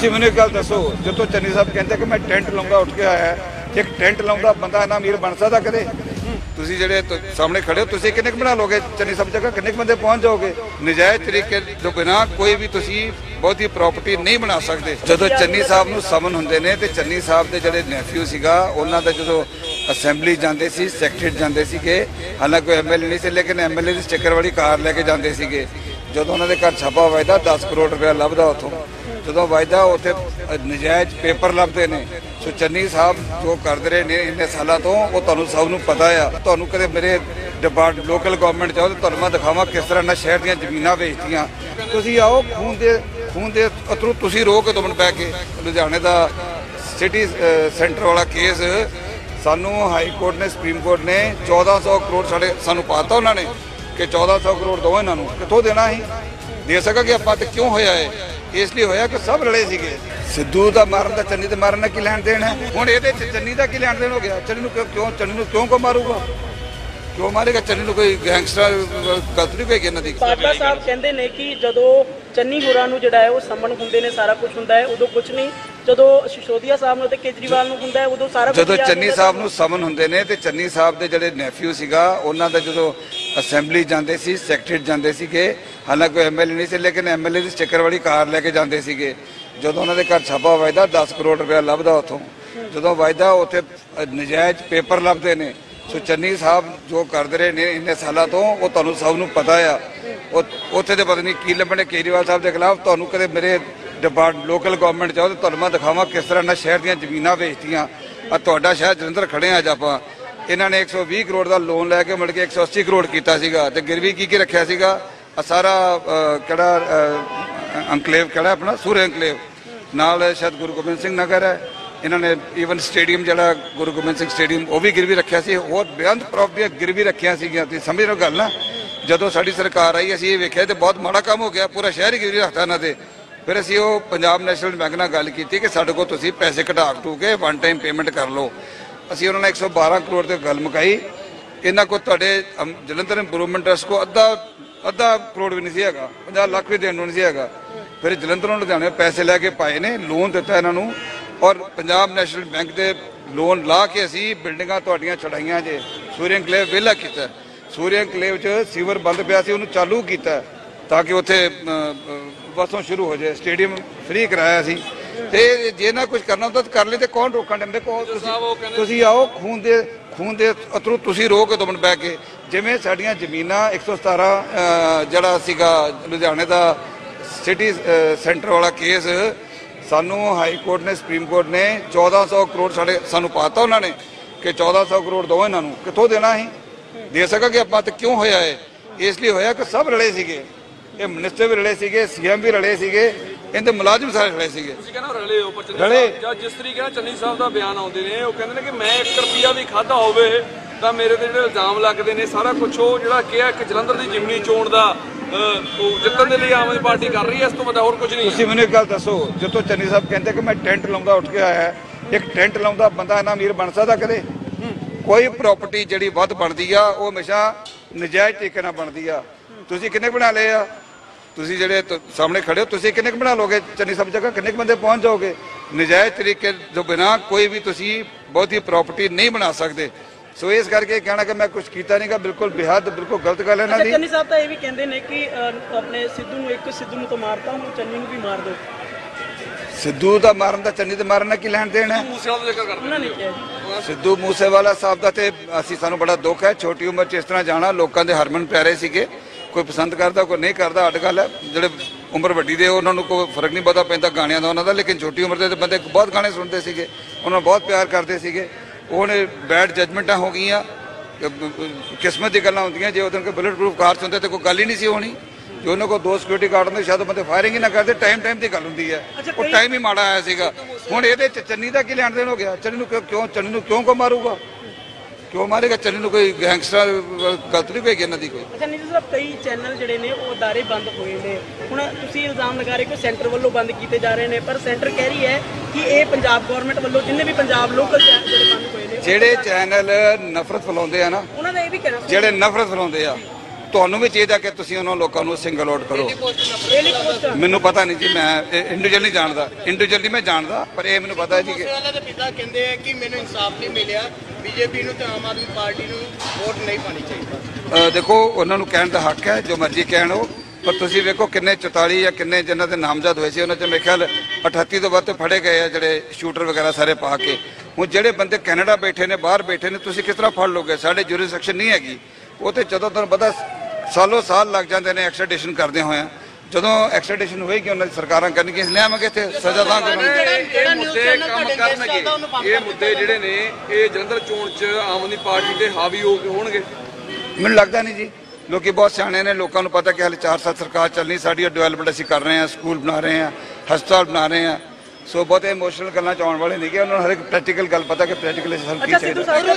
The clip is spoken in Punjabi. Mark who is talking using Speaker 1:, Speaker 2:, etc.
Speaker 1: ਤੁਸੀਂ ਮੈਨੂੰ ਇੱਕ ਗੱਲ ਦੱਸੋ, ਜਦੋਂ ਚੰਨੀ ਸਾਹਿਬ ਕਹਿੰਦੇ ਕਿ ਮੈਂ ਟੈਂਟ ਲਾਉਂਦਾ ਉੱਠ ਕੇ ਆਇਆ, ਇੱਕ ਟੈਂਟ ਲਾਉਂਦਾ ਬੰਦਾ ਨਾ ਅਮੀਰ ਬਣ ਸਕਦਾ ਕਦੇ? ਤੁਸੀਂ ਜਿਹੜੇ ਸਾਹਮਣੇ ਖੜੇ ਹੋ, ਤੁਸੀਂ ਕਿੰਨੇ ਕੁ ਬਣਾ ਲੋਗੇ ਚੰਨੀ ਸਾਹਿਬ ਜਗ੍ਹਾ? ਕਿੰਨੇ ਕੁ ਬੰਦੇ ਪਹੁੰਚ ਜਾਓਗੇ? ਨਜਾਇਜ਼ ਤਰੀਕੇ ਤੋਂ ਬਿਨਾ ਕੋਈ ਵੀ ਤੁਸੀਂ ਬਹੁਤੀ ਪ੍ਰਾਪਰਟੀ ਨਹੀਂ ਬਣਾ ਸਕਦੇ। ਜਦੋਂ ਚੰਨੀ ਸਾਹਿਬ ਨੂੰ ਸਮਨ ਹੁੰਦੇ ਨੇ ਤੇ ਚੰਨੀ ਸਾਹਿਬ ਦੇ ਜਿਹੜੇ ਨੈਫਿਊ ਸੀਗਾ, ਉਹਨਾਂ ਦਾ ਜਦੋਂ ਅਸੈਂਬਲੀ ਜਾਂਦੇ ਸੀ ਸੈਕਟਰੀਟ ਜਾਂਦੇ ਸੀਗੇ, ਹਾਲਾਂਕਿ ਕੋਈ ਐਮਐਲਏ ਨਹੀਂ ਸੀ, ਲੇਕਿਨ ਐਮਐਲਏ ਦੀ ਸਟicker ਵਾਲੀ ਕਾਰ ਲੈ ਕੇ ਜਾਂਦੇ ਸੀਗੇ। ਜਦੋਂ ਉਹਨਾਂ ਦੇ ਘਰ ਛਾਪਾ ਵੱਜਦਾ 10 ਕਰੋੜ ਰੁਪਇਆ ਲੱਭਦਾ ਉੱਥੋਂ। ਜਦੋਂ ਵੱਜਦਾ ਉੱਥੇ ਨਜਾਇਜ਼ ਪੇਪਰ ਲੱਭਦੇ ਨੇ। ਸੋ ਚੰਨੀ ਸਾਹਿਬ ਜੋ ਕਰਦੇ ਰਹੇ ਨੇ ਇੰਨੇ ਸਾਲਾਂ ਤੋਂ, ਉਹ ਤੁਹਾਨੂੰ ਸਭ ਨੂੰ ਪਤਾ ਆ। ਤੁਹਾਨੂੰ ਕਦੇ ਮੇਰੇ ਡਿਪਾਰਟ, ਲੋਕਲ ਗਵਰਨਮੈਂਟ ਚਾਹੋ ਤਾਂ ਤੁਹਾਨੂੰ ਮੈਂ ਦਿਖਾਵਾਂ ਕਿਸ ਤਰ੍ਹਾਂ ਨਾ ਸ਼ਹਿਰ ਦੀਆਂ ਜ਼ਮੀਨਾਂ ਵੇਚਤੀਆਂ। ਤੁਸੀਂ ਆਓ, ਖੂਨ ਦੇ ਖੂਨ ਦੇ ਅਥਰੂ ਤੁਸੀਂ ਰੋ ਕੇ ਤੁਮਨ ਪੈ ਕੇ। ਲੁਧਿਆਣੇ ਦਾ ਸਿਟੀ ਸੈਂਟਰ ਵਾਲਾ ਕੇਸ, ਸਾਨੂੰ ਹਾਈ ਕੋਰਟ ਨੇ, ਸੁਪਰੀਮ ਕੋਰਟ ਨੇ 1400 ਕਰੋੜ ਸਾਡੇ, ਸਾਨੂੰ ਪਾਤਾ ਉਹਨਾਂ ਨੇ ਕਿ 1400 ਕਰੋੜ ਦੋ ਇਹਨਾਂ ਨੂੰ। ਕਿੱਥੋਂ ਦੇਣਾ ਸੀ? ਦੇ ਸਕਾਂਗੇ ਆਪਾਂ ਤੇ ਕਿਉਂ ਹੋਇਆ ਹੈ ਇਸ ਲਈ ਹੋਇਆ ਕਿ ਸਭ ਰਲੇ ਸੀਗੇ। ਸਿੱਧੂ ਦਾ ਮਾਰਨ ਦਾ, ਚੰਨੀ ਦੇ ਮਾਰਨ ਨਾਲ ਕੀ ਲੈਣ ਦੇਣ ਹੈ? ਹੁਣ ਇਹਦੇ ਚ ਚੰਨੀ ਦਾ ਕੀ ਲੈਣ ਦੇਣ ਹੋ ਗਿਆ? ਚੰਨੀ ਨੂੰ ਕਿਉਂ- ਕਿਉਂ ਚੰਨੀ ਨੂੰ ਕਿਉਂ ਕੋ ਮਾਰੂਗਾ? ਕਿਉਂ ਮਾਰੇਗਾ? ਚੰਨੀ ਨੂੰ ਕੋਈ ਗੈਂਗਸਟਰ, ਗਲਤ ਨਹੀਂ ਪਏਗੀ ਇਹਨਾਂ ਦੀ।
Speaker 2: ਬਾਜਵਾ ਸਾਹਿਬ ਕਹਿੰਦੇ ਨੇ ਕਿ ਜਦੋਂ ਚੰਨੀ ਹੋਰਾਂ ਨੂੰ ਜਿਹੜਾ ਹੈ ਉਹ ਸੰਮਨ ਹੁੰਦੇ ਨੇ, ਸਾਰਾ ਕੁਝ ਹੁੰਦਾ ਹੈ, ਉਦੋਂ ਕੁਝ ਨਹੀਂ ਜਦੋਂ ਸਿਸੋਦੀਆ ਸਾਹਿਬ ਨੂੰ ਤੇ ਕੇਜਰੀਵਾਲ ਨੂੰ ਹੁੰਦਾ ਹੈ ਉਦੋਂ ਸਾਰਾ
Speaker 1: ਜਦੋਂ ਚੰਨੀ ਸਾਹਿਬ ਨੂੰ ਸਮਨ ਹੁੰਦੇ ਨੇ ਤੇ ਚੰਨੀ ਸਾਹਿਬ ਦੇ ਜਿਹੜੇ ਨੈਫਿਊ ਸੀਗਾ ਉਹਨਾਂ ਦਾ ਜਦੋਂ ਅਸੈਂਬਲੀ ਜਾਂਦੇ ਸੀ ਸੈਕਟਰੀਟ ਜਾਂਦੇ ਸੀਗੇ ਹਾਲਾਂਕਿ ਐਮਐਲਏ ਨਹੀਂ ਸੀ ਲੇਕਿਨ ਐਮਐਲਏ ਦੀ ਸਟicker ਵਾਲੀ ਕਾਰ ਲੈ ਕੇ ਜਾਂਦੇ ਸੀਗੇ। ਜਦੋਂ ਉਹਨਾਂ ਦੇ ਘਰ ਛਾਪਾ ਵੱਜਦਾ 10 ਕਰੋੜ ਰੁਪਇਆ ਲੱਭਦਾ ਉੱਥੋਂ। ਜਦੋਂ ਵੱਜਦਾ ਉੱਥੇ ਨਜਾਇਜ਼ ਪੇਪਰ ਲੱਭਦੇ ਨੇ। ਸੋ ਚੰਨੀ ਸਾਹਿਬ ਜੋ ਕਰਦੇ ਰਹੇ ਨੇ ਇੰਨੇ ਸਾਲਾਂ ਤੋਂ ਉਹ ਤੁਹਾਨੂੰ ਸਭ ਨੂੰ ਪਤਾ ਆ। ਉਹ ਉੱਥੇ ਤੇ ਪਤਾ ਨਹੀਂ ਕੀ ਲੱਭਣੇ ਕੇਜਰੀਵਾਲ ਸਾਹਿਬ ਦੇ ਖਿਲਾਫ ਤੁਹਾਨੂੰ ਕਦੇ ਮੇਰੇ ਡਿਪਾਰਟ ਲੋਕਲ ਗਵਰਨਮੈਂਟ ਚਾਹੋ ਤੇ ਤੁਹਾਨੂੰ ਮੈਂ ਦਿਖਾਵਾਂ ਕਿਸ ਤਰ੍ਹਾਂ ਨਾ ਸ਼ਹਿਰ ਦੀਆਂ ਜ਼ਮੀਨਾਂ ਵੇਚਤੀਆਂ। ਆ ਤੁਹਾਡਾ ਸ਼ਹਿਰ ਜਲੰਧਰ ਖੜੇ ਆ ਅੱਜ ਆਪਾਂ। ਇਹਨਾਂ ਨੇ 120 ਕਰੋੜ ਦਾ ਲੋਨ ਲੈ ਕੇ ਮਿਲ ਕੇ 180 ਕਰੋੜ ਕੀਤਾ ਸੀਗਾ ਤੇ ਗਿਰਵੀ ਕੀ ਕੀ ਰੱਖਿਆ ਸੀਗਾ? ਆ ਸਾਰਾ ਕਿਹੜਾ ਅੰਕਲੇਵ ਕਿਹੜਾ ਆਪਣਾ? ਸੂਰੇ ਅੰਕਲੇਵ ਨਾਲ ਸ਼ਾਇਦ ਗੁਰੂ ਗੋਬਿੰਦ ਸਿੰਘ ਨਗਰ ਹੈ। ਇਹਨਾਂ ਨੇ ਈਵਨ ਸਟੇਡੀਅਮ ਜਿਹੜਾ ਗੁਰੂ ਗੋਬਿੰਦ ਸਿੰਘ ਸਟੇਡੀਅਮ ਉਹ ਵੀ ਗਿਰਵੀ ਰੱਖਿਆ ਸੀ। ਹੋਰ ਬੇਅੰਤ ਪ੍ਰਾਪਰਟੀਆਂ ਗਿਰਵੀ ਰੱਖੀਆਂ ਸੀਗੀਆਂ। ਤੁਸੀਂ ਸਮਝ ਰਹੇ ਹੋ ਗੱਲ ਨਾ? ਜਦੋਂ ਸਾਡੀ ਸਰਕਾਰ ਆਈ, ਅਸੀਂ ਇਹ ਵੇਖਿਆ ਤੇ ਬਹੁਤ ਮਾੜਾ ਕੰਮ ਹੋ ਗਿਆ। ਪੂਰਾ ਸ਼ਹਿਰ ਹੀ ਗਿਰਵੀ ਰੱਖਤਾ ਇਹਨਾਂ ਤੇ ਫਿਰ ਅਸੀਂ ਉਹ ਪੰਜਾਬ ਨੈਸ਼ਨਲ ਬੈਂਕ ਨਾਲ ਗੱਲ ਕੀਤੀ ਕਿ ਸਾਡੇ ਕੋਲ ਤੁਸੀਂ ਪੈਸੇ ਘਟਾ ਕਟੂ ਕੇ ਵਨ ਟਾਈਮ ਪੇਮੈਂਟ ਕਰ ਲਓ। ਅਸੀਂ ਉਹਨਾਂ ਨਾਲ 112 ਕਰੋੜ ਤੇ ਗੱਲ ਮੁਕਾਈ। ਇਹਨਾਂ ਕੋਲ ਤੁਹਾਡੇ ਜਲੰਧਰ ਇੰਪਰੂਵਮੈਂਟ ਟਰਸਟ ਕੋ ਅੱਧਾ ਅੱਧਾ ਕਰੋੜ ਵੀ ਨਹੀਂ ਸੀ ਹੈਗਾ। 50 ਲੱਖ ਵੀ ਦੇਣ ਨੂੰ ਨਹੀਂ ਸੀ ਹੈਗਾ। ਫਿਰ ਜਲੰਧਰੋਂ ਲੁਧਿਆਣੇ ਪੈਸੇ ਲੈ ਕੇ ਪਾਏ ਨੇ ਲੋਨ ਦਿੱਤਾ ਇਹਨਾਂ ਨੂੰ। ਔਰ ਪੰਜਾਬ ਨੈਸ਼ਨਲ ਬੈਂਕ ਦੇ ਲੋਨ ਲਾ ਕੇ ਅਸੀਂ ਬਿਲਡਿੰਗਾਂ ਤੁਹਾਡੀਆਂ ਛੜਾਈਆਂ ਜੇ। ਸੂਰਿਆ ਕਲੇਵ ਵਿਹਲਾ ਕੀਤਾ। ਸੂਰਿਆ ਕਲੇਵ ਚ ਸੀਵਰ ਬੰਦ ਪਿਆ ਸੀ, ਉਹਨੂੰ ਚਾਲੂ ਕੀਤਾ। ਤਾਂ ਕਿ ਉੱਥੇ ਵਸੋਂ ਸ਼ੁਰੂ ਹੋ ਜਾਏ। ਸਟੇਡੀਅਮ ਫ੍ਰੀ ਕਰਾਇਆ ਸੀ। ਤੇ ਜੇ ਨਾ ਕੁਝ ਕਰਨਾ ਹੁੰਦਾ ਤਾਂ ਕਰ ਲਈ ਤੇ ਕੌਣ ਰੋਕਣ ਦੇ ਦੇਖੋ ਤੁਸੀਂ ਤੁਸੀਂ ਆਓ ਖੂਨ ਦੇ ਖੂਨ ਦੇ ਅਥਰੂ ਤੁਸੀਂ ਰੋ ਕੇ ਤੁਮਨ ਬੈ ਕੇ। ਜਿਵੇਂ ਸਾਡੀਆਂ ਜ਼ਮੀਨਾਂ 117 ਅਹ, ਜਿਹੜਾ ਸੀਗਾ ਲੁਧਿਆਣੇ ਦਾ ਸਿਟੀ ਸੈਂਟਰ ਵਾਲਾ ਕੇਸ ਸਾਨੂੰ ਹਾਈ ਕੋਰਟ ਨੇ ਸੁਪਰੀਮ ਕੋਰਟ ਨੇ 1400 ਕਰੋੜ ਸਾਡੇ ਸਾਨੂੰ ਪਾਤਾ ਉਹਨਾਂ ਨੇ ਕਿ 1400 ਕਰੋੜ ਦੋ ਇਹਨਾਂ ਨੂੰ। ਕਿੱਥੋਂ ਦੇਣਾ ਸੀ ਦੇ ਸਕਾਂਗੇ ਆਪਾਂ ਤੇ ਕਿਉਂ ਹੋਇਆ ਹੈ ਇਸ ਲਈ ਹੋਇਆ ਕਿ ਸਭ ਰਲੇ ਸੀਗੇ। ਇਹ ਮਿਨਿਸਟਰ ਵੀ ਰਲੇ ਸੀਗੇ ਸੀਐਮ ਵੀ ਰਲੇ ਸੀਗੇ ਇਹਦੇ ਮੁਲਾਜ਼ਮ ਸਾਰੇ ਰਲੇ ਸੀਗੇ।
Speaker 3: ਤੁਸੀਂ ਕਹਿੰਦੇ ਰਲੇ ਹੋ ਪਰ
Speaker 1: ਰਲੇ।
Speaker 3: ਜਾਂ ਜਿਸ ਤਰੀਕੇ ਨਾਲ ਚੰਨੀ ਸਾਹਿਬ ਦਾ ਬਿਆਨ ਆਉਂਦੇ ਨੇ ਉਹ ਕਹਿੰਦੇ ਨੇ ਕਿ ਮੈਂ 1 ਰੁਪਿਆ ਵੀ ਖਾਦਾ ਹੋਵੇ ਤਾਂ ਮੇਰੇ ਤੇ ਜਿਹੜੇ ਇਲਜ਼ਾਮ ਲੱਗਦੇ ਨੇ ਸਾਰਾ ਕੁਝ ਉਹ ਜਿਹੜਾ ਕਿਹਾ ਕਿ ਜਲੰਧਰ ਦੀ ਜਿਮਨੀ ਚੋਣ ਦਾ ਉਹ ਜਿੱਤਣ ਦੇ ਲਈ ਆਮ ਆਦਮੀ ਪਾਰਟੀ ਕਰ ਰਹੀ ਹੈ ਇਸ ਤੋਂ ਵੱਡਾ ਹੋਰ ਕੁਝ ਨਹੀਂ
Speaker 1: ਤੁਸੀਂ ਮੈਨੂੰ ਇੱਕ ਗੱਲ ਦੱਸੋ ਜਦੋਂ ਚੰਨੀ ਸਾਹਿਬ ਕਹਿੰਦੇ ਕਿ ਮੈਂ ਟੈਂਟ ਲਾਉਂਦਾ ਉੱਠ ਕੇ ਆਇਆ ਇੱਕ ਟੈਂਟ ਲਾਉਂਦਾ ਬੰਦਾ ਇਹਨਾਂ ਅਮੀਰ ਬਣ ਸਕਦਾ ਕਦੇ? ਕੋਈ ਪ੍ਰਾਪਰਟੀ ਜਿਹੜੀ ਵੱਧ ਬਣਦੀ ਆ ਉਹ ਹਮੇਸ਼ਾ ਨਜਾਇਜ਼ ਤਰੀਕੇ ਨਾਲ ਬਣਦੀ ਆ। ਤੁਸੀਂ ਕਿੰਨੇ ਬਣਾ ਲਏ ਆ? ਤੁਸੀਂ ਜਿਹੜੇ ਸਾਹਮਣੇ ਖੜੇ ਹੋ ਤੁਸੀਂ ਕਿੰਨੇ ਕੁ ਬਣਾ ਲੋਗੇ ਚੰਨੀ ਸਾਹਿਬ ਜਗ੍ਹਾ ਕਿੰਨੇ ਕੁ ਬੰਦੇ ਪਹੁੰਚ ਜਾਓਗੇ? ਨਜਾਇਜ਼ ਤਰੀਕੇ ਤੋਂ ਬਿਨਾ ਕੋਈ ਵੀ ਤੁਸੀਂ ਬਹੁਤੀ ਪ੍ਰਾਪਰਟੀ ਨਹੀਂ ਬਣਾ ਸਕਦੇ। ਸੋ ਇਸ ਕਰਕੇ ਕਹਿਣਾ ਕਿ ਮੈਂ ਕੁਝ ਕੀਤਾ ਨਹੀਂਗਾ ਬਿਲਕੁਲ ਬਿਹੱਦ ਬਿਲਕੁਲ ਗਲਤ ਗੱਲ ਹੈ
Speaker 2: ਅੱਛਾ
Speaker 1: ਦੀ।
Speaker 2: ਚੰਨੀ ਸਾਹਿਬ ਤਾਂ ਇਹ ਵੀ ਕਹਿੰਦੇ ਨੇ ਕਿ ਆਪਣੇ ਸਿੱਧੂ ਨੂੰ ਇੱਕ ਸਿੱਧੂ ਨੂੰ ਤਾਂ ਮਾਰਤਾ ਹੁਣ ਚੰਨੀ ਨੂੰ ਵੀ ਮਾਰ ਦਿਓ
Speaker 1: ਸਿੱਧੂ ਦਾ ਮਾਰਨ ਦਾ ਚੰਨੀ ਦੇ ਮਾਰਨ ਨਾਲ ਕੀ ਲੈਣ ਦੇਣ ਹੈ?
Speaker 3: ਮੂਸੇ ਵਾਲਾ ਦਾ ਜ਼ਿਕਰ ਕਰਦੇ
Speaker 2: ਨੇ
Speaker 1: ਸਿੱਧੂ ਮੂਸੇਵਾਲਾ ਸਾਹਿਬ ਦਾ ਤੇ ਅਸੀਂ ਸਾਨੂੰ ਬੜਾ ਦੁੱਖ ਹੈ ਛੋਟੀ ਉਮਰ 'ਚ ਇਸ ਤਰ੍ਹਾਂ ਜਾਣਾ ਲੋਕਾਂ ਦੇ ਹਰਮਨ ਪਿਆਰੇ ਸੀਗੇ। ਕੋਈ ਪਸੰਦ ਕਰਦਾ ਕੋਈ ਨਹੀਂ ਕਰਦਾ ਅੱਡ ਗੱਲ ਹੈ। ਜਿਹੜੇ ਉਮਰ ਵੱਡੀ ਦੇ ਉਹਨਾਂ ਨੂੰ ਕੋਈ ਫ਼ਰਕ ਨਹੀਂ ਪਤਾ ਪੈਂਦਾ ਗਾਣਿਆਂ ਦਾ ਉਹਨਾਂ ਦਾ। ਲੇਕਿਨ ਛੋਟੀ ਉਮਰ ਦੇ ਬੰਦੇ ਬਹੁਤ ਗਾਣੇ ਸੁਣਦੇ ਸੀਗੇ। ਉਹਨਾਂ ਨੂੰ ਬਹੁਤ ਪਿਆਰ ਕਰਦੇ ਸੀਗੇ। ਉਹਨੇ ਬੈਡ ਜਜਮੈਂਟਾਂ ਹੋ ਗਈਆਂ। ਕਿਸਮਤ ਦੀ ਗੱਲਾਂ ਹੁੰਦੀਆਂ। ਜੇ ਉਹਦੇ ਕੋਲ ਬੁਲੇਟ ਪ੍ਰੂਫ ਕਾਰ ਹੁੰਦੇ ਤੇ ਕੋਈ ਗੱਲ ਹੀ ਨਹੀਂ ਸੀ ਹੋਣੀ। ਜੇ ਉਹਨਾਂ ਕੋਲ ਦੋ ਸਿਕਿਉਰਿਟੀ ਗਾਰਡ ਹੁੰਦੇ ਸ਼ਾਇਦ ਬੰਦੇ ਫਾਇਰਿੰਗ ਹੀ ਨਾ ਕਰਦੇ। ਟਾਈਮ ਟਾਈਮ ਦੀ ਗੱਲ ਹੁੰਦੀ ਹੈ। ਉਹ ਟਾਈਮ ਹੀ ਮਾੜਾ ਆਇਆ ਸੀਗਾ। ਹੁਣ ਇਹਦੇ ਚ ਚੰਨੀ ਦਾ ਕੀ ਲੈਣ ਦੇਣ ਹੋ ਗਿਆ? ਚੰਨੀ ਨੂੰ ਕਿਉਂ ਚੰਨੀ ਨੂੰ ਕਿਉਂ ਕੋ ਮਾਰੂਗਾ? ਕਿਉਂ ਮਾਰੇਗਾ ਚੰਨੀ ਨੂੰ ਕੋਈ ਗੈਂਗਸਟਰ ਗਲਤ ਨਹੀਂ ਪਏਗੀ ਇਹਨਾਂ ਦੀ ਕੋਈ?
Speaker 2: ਅੱਛਾ ਨੀਤੂ ਸਾਹਿਬ ਕਈ ਚੈਨਲ ਜਿਹੜੇ ਨੇ ਉਹ ਅਦਾਰੇ ਬੰਦ ਹੋਏ ਨੇ। ਹੁਣ ਤੁਸੀਂ ਇਲਜ਼ਾਮ ਲਗਾ ਰਹੇ ਕਿ ਸੈਂਟਰ ਵੱਲੋਂ ਬੰਦ ਕੀਤੇ ਜਾ ਰਹੇ ਨੇ ਪਰ ਸੈਂਟਰ ਕਹਿ ਰਹੀ ਹੈ ਕਿ ਇਹ ਪੰਜਾਬ ਗਵਰਨਮੈਂਟ ਵੱਲੋਂ ਜਿੰਨੇ ਵੀ ਪੰਜਾਬ ਲੋਕਲ ਚੈਨਲ ਜਿਹੜੇ ਬੰਦ ਹੋਏ ਨੇ
Speaker 1: ਜਿਹੜੇ ਚੈਨਲ ਨਫ਼ਰਤ ਫੈਲਾਉਂਦੇ ਆ ਨਾ
Speaker 2: ਉਹਨਾਂ ਦਾ ਇਹ ਵੀ ਕਹਿਣਾ
Speaker 1: ਜਿਹੜੇ ਨਫ਼ਰਤ ਫੈਲਾਉਂਦੇ ਆ ਤੁਹਾਨੂੰ ਵੀ ਚਾਹੀਦਾ ਕਿ ਤੁਸੀਂ ਉਹਨਾਂ ਲੋਕਾਂ ਨੂੰ ਸਿੰਗਲ ਆਊਟ ਕਰੋ। ਮੈਨੂੰ ਪਤਾ ਨਹੀਂ ਜੀ ਮੈਂ ਇੰਡੀਵਿਜੂਅਲ ਨਹੀਂ ਜਾਣਦਾ। ਇੰਡੀਵਿਜੂਅਲੀ ਮੈਂ ਜਾਣਦਾ ਪਰ ਇਹ ਮੈਨੂੰ ਪਤਾ ਹੈ ਜੀ ਕਿ
Speaker 4: ਪਿਤਾ ਕਹਿੰਦੇ ਆ ਕਿ ਮੈਨੂੰ ਇਨਸਾਫ ਨਹੀਂ ਮਿਲਿਆ। ਬੀਜੇਪੀ ਨੂੰ ਤੇ ਆਮ ਆਦਮੀ ਪਾਰਟੀ ਨੂੰ ਵੋਟ ਨਹੀਂ ਪਾਣੀ ਚਾਹੀਦੀ।
Speaker 1: ਦੇਖੋ, ਉਹਨਾਂ ਨੂੰ ਕਹਿਣ ਦਾ ਹੱਕ ਹੈ, ਜੋ ਮਰਜ਼ੀ ਕਹਿਣ ਉਹ, ਪਰ ਤੁਸੀਂ ਵੇਖੋ ਕਿੰਨੇ 44 ਜਾਂ ਕਿੰਨੇ ਜਿਨ੍ਹਾਂ ਦੇ ਨਾਮਜ਼ਦ ਹੋਏ ਸੀ, ਉਹਨਾਂ 'ਚ ਮੇਰੇ ਖਿਆਲ 38 ਤੋਂ ਵੱਧ ਤੇ ਫੜੇ ਗਏ ਆ ਜਿਹੜੇ ਸ਼ੂਟਰ ਵਗੈਰਾ ਸਾਰੇ ਪਾ ਕੇ। ਹੁਣ ਜਿਹੜੇ ਬੰਦੇ ਕੈਨੇਡਾ ਬੈਠੇ ਨੇ, ਬਾਹਰ ਬੈਠੇ ਨੇ, ਤੁਸੀਂ ਕਿਸ ਤਰ੍ਹਾਂ ਫੜ ਲੋਗੇ ਸਾਡੇ ਜੁਰਿਸਡਿਕਸ਼ਨ ਨਹੀਂ ਹੈਗੀ। ਉਹ ਤੇ ਜਦੋਂ ਤੁਹਾਨੂੰ ਪਤਾ, ਸਾਲੋ ਸਾਲ ਲੱਗ ਜਾਂਦੇ ਨੇ ਐਕਸਟ੍ਰੈਡੀਸ਼ਨ ਕਰਦੇ ਹੋਏ ਜਦੋਂ ਐਕਸਟ੍ਰੈਡੀਸ਼ਨ ਹੋਏਗੀ ਉਹਨਾਂ ਦੀ ਸਰਕਾਰਾਂ ਕਰਨਗੀਆਂ। ਲਿਆਵਾਂਗੇ ਇੱਥੇ ਸਜ਼ਾ
Speaker 3: ਇਹ ਮੁੱਦੇ ਕੰਮ ਕਰਨਗੇ। ਇਹ ਮੁੱਦੇ ਜਿਹੜੇ ਨੇ ਇਹ ਜਲੰਧਰ ਚੋਣ 'ਚ ਆਮ ਆਦਮੀ ਪਾਰਟੀ ਤੇ ਹਾਵੀ ਹੋ ਕੇ ਹੋਣਗੇ।
Speaker 1: ਮੈਨੂੰ ਲੱਗਦਾ ਨਹੀਂ ਜੀ। ਲੋਕੀ ਬਹੁਤ ਸਿਆਣੇ ਨੇ ਲੋਕਾਂ ਨੂੰ ਪਤਾ ਕਿ ਹਾਲੇ 4 ਸਾਲ ਸਰਕਾਰ ਚੱਲਣੀ ਸਾਡੀ ਡਿਵੈਲਪਮੈਂਟ ਅਸੀਂ ਕਰ ਰਹੇ ਹਾਂ ਸਕੂਲ ਬਣਾ ਰਹੇ ਹਾਂ ਹਸਪਤਾਲ ਬਣਾ ਰਹੇ ਹਾਂ। ਸੋ ਬਹੁਤ ਇਮੋਸ਼ਨਲ ਗੱਲਾਂ ਚ ਆਉਣ ਵਾਲੇ ਨਹੀਂ ਕਿ ਉਹਨਾਂ ਨੂੰ ਹਰ ਇੱਕ ਪ੍ਰੈਕਟੀਕਲ ਗੱਲ ਪਤਾ ਕਿ ਪ੍ਰੈਕਟੀਕਲ ਸਾਨੂੰ ਕੀ ਚਾਹੀਦਾ।